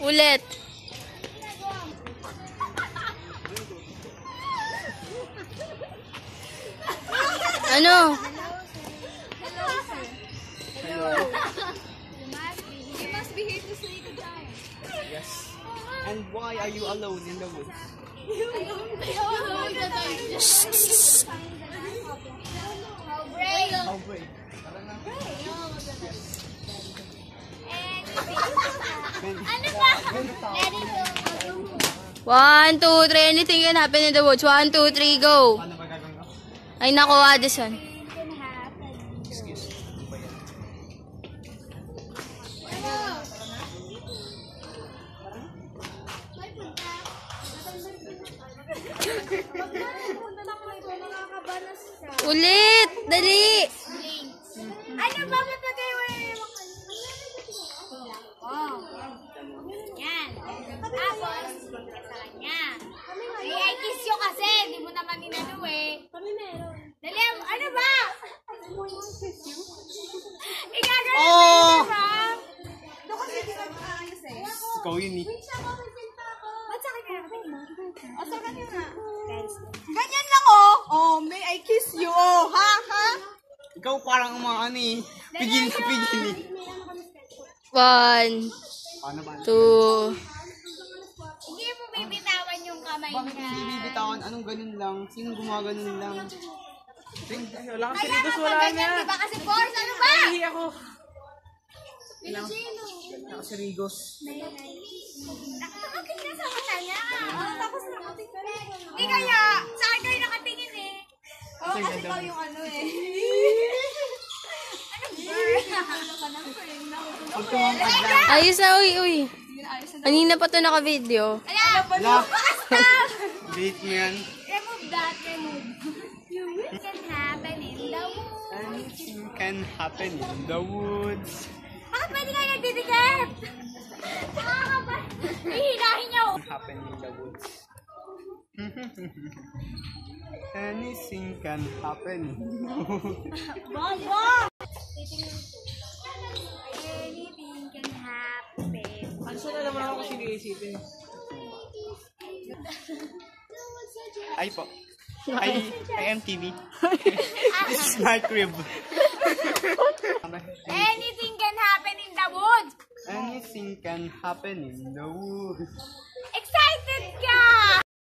Ulit. Ano? You must be here to say goodbye. Yes. And why are you alone in the woods? How brave. Ano ba? Ready to One, two, three. Anything can happen in the woods. One, two, three, go. Ay, nako, Addison. Ulit! Dali! Igagano Oh! ba? Doon kasi di ba maayos eh. Ikaw yun eh. Ba't sa akin? O, sa akin nga. Ganyan lang oh. Oh, may I kiss you oh. Ha? Ha? Ikaw parang mga ano eh. Pigil na pigil eh. One, Paano ba? two. Hindi mo bibitawan yung kamay Bakit niya. hindi bibitawan? Anong ganun lang? Sino gumaganon lang? Wala dito, nga wala na. di ba? Kasi force, ano ba? Hindi ako. Nakasirigos. Nakakakin na sa mata niya. Oh, tapos nakating ka rin. Hindi kaya, sa akin kayo nakatingin eh. Oo, oh, kasi ikaw yung ano eh. ano. Ayos na, uy, uy. Kanina pa to naka-video. Ala, Wala. bakas na! Date mo yan. Remove that, remove. It can happen in the woods. Anything can happen in the woods. Bakit pwede kayo nagdidikit? Ihinahin niyo. Happen in the woods. Anything can happen in the woods. Bobo! Anything can happen. Ano sa naman ako kasi iniisipin? Ay po. Ay, I am TV. This is my crib. Anything can happen in the woods. Anything can happen in the woods.